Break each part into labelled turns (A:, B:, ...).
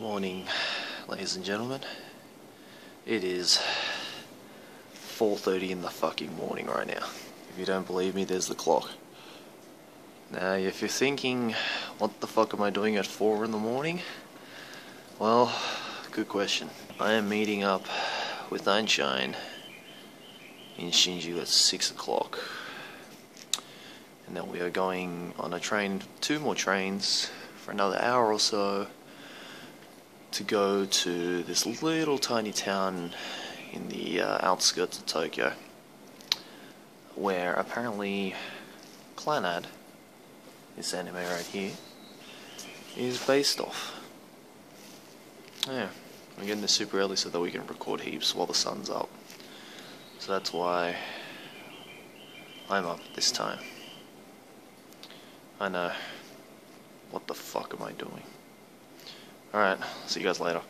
A: Morning, ladies and gentlemen. It is 4.30 in the fucking morning right now. If you don't believe me, there's the clock. Now, if you're thinking, what the fuck am I doing at 4 in the morning? Well, good question. I am meeting up with Einshine in Shinjuku at 6 o'clock. And then we are going on a train, two more trains, for another hour or so to go to this little tiny town in the uh, outskirts of Tokyo where apparently Clannad, this anime right here, is based off. Yeah, we're getting this super early so that we can record heaps while the sun's up. So that's why I'm up this time. I know. What the fuck am I doing? Alright, see you guys later.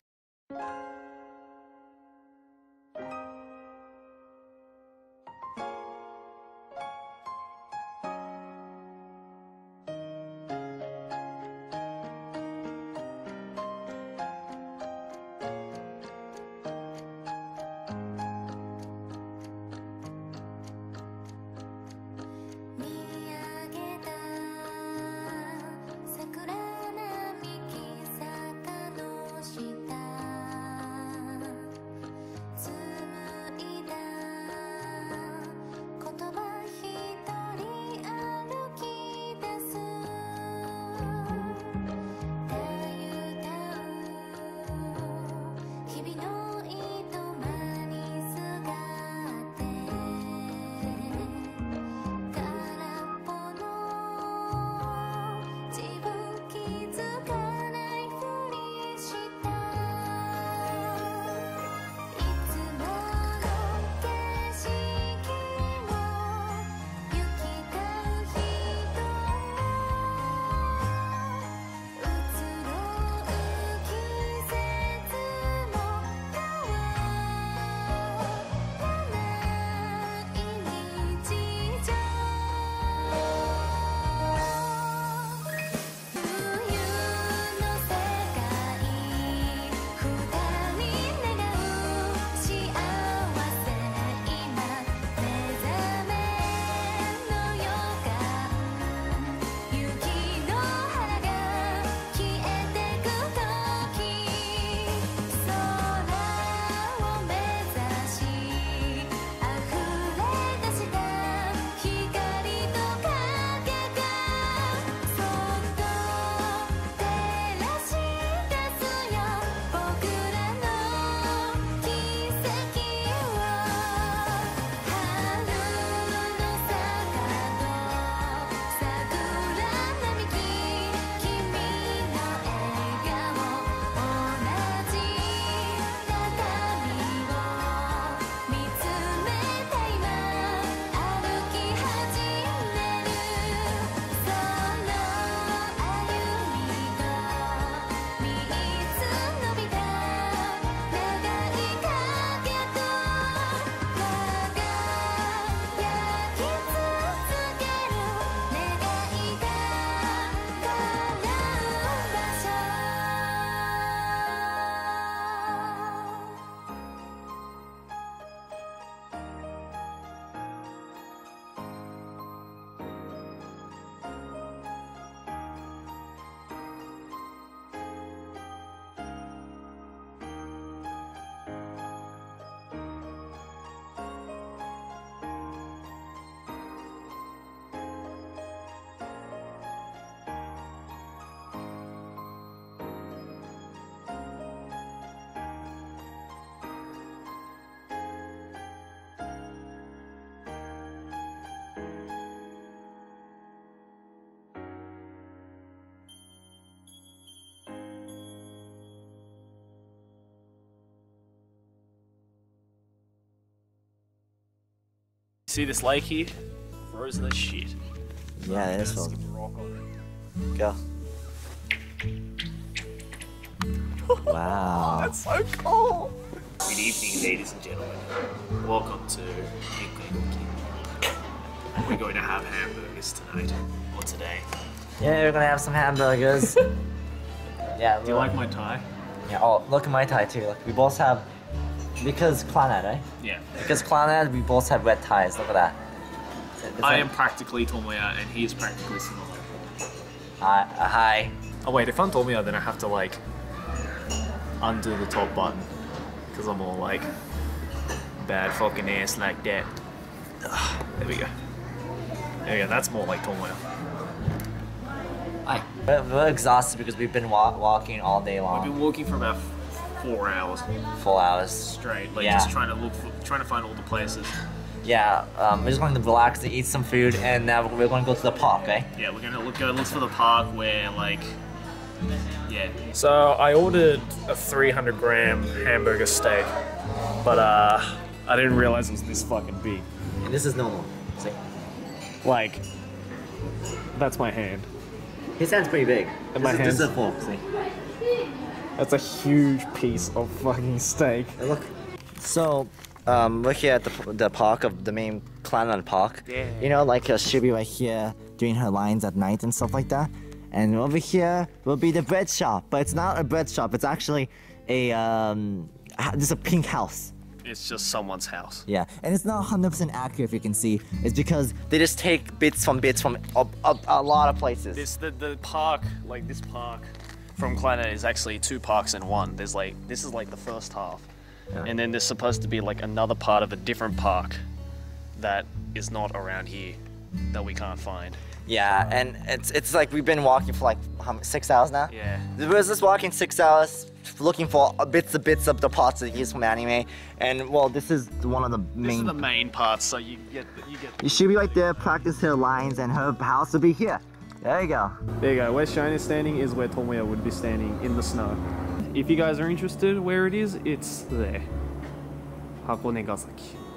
B: See this lake here? Frozen as shit.
C: Yeah, this
B: Let's
C: one.
B: skip a rock on.
C: Go. Wow.
B: That's so cool. Good evening, ladies and gentlemen. Welcome to Cookie. We're going to have hamburgers tonight or today.
C: Yeah, we're gonna have some hamburgers. yeah,
B: Do you like my tie?
C: Yeah. Oh, look at my tie too. Look, we both have because Clannad, right?
B: Yeah.
C: Because Clannad, we both have red ties. Look at that. It's
B: I
C: like-
B: am practically Tomoya and he is practically Sonoya.
C: Hi. Uh, hi.
B: Oh wait, if I'm Tomoya then I have to like undo the top button. Because I'm all like bad fucking ass like that. Ugh, there we go. There we go, that's more like Tomoya.
C: Hi. We're, we're exhausted because we've been wa- walking all day long.
B: We've been walking for about f- four hours
C: Four hours.
B: straight, like
C: Yeah.
B: just trying to look for, trying to find all the places.
C: Yeah. Um, we're just going to relax and eat some food, and now we're going to go to the park, right?
B: Yeah, we're gonna look go look for the park where like yeah. So I ordered a 300 gram hamburger steak, but uh, I didn't realize it was this fucking big.
C: And this is normal. See?
B: Like, that's my hand.
C: His hand's pretty big.
B: And my
C: this, is, this is a fork. See?
B: That's a huge piece of fucking steak.
C: Hey, look. So, um, we're here at the, the park of the main Clannad Park.
B: Yeah.
C: You know, like uh, she'll be right here doing her lines at night and stuff like that. And over here will be the bread shop, but it's not a bread shop. It's actually a um, ha- just a pink house.
B: It's just someone's house.
C: Yeah, and it's not 100% accurate if you can see. It's because they just take bits from bits from a, a, a lot of places.
B: This the the park like this park from Clannad is actually two parks in one. There's like this is like the first half,
C: Yeah.
B: and then there's supposed to be like another part of a different park that is not around here that we can't find.
C: Yeah, and it's it's like we've been walking for like how many, six hours now.
B: Yeah.
C: We was just walking six hours, looking for bits and bits of the parts that use from anime, and well, this is one of the main.
B: This is the main part, so you get you get.
C: you should be right there, practice her lines, and her house will be here. There you go.
B: There you go. Where Shine is standing is where Tomoya would be standing in the snow. If you guys are interested where it is, it's there. Hakone Gasaki.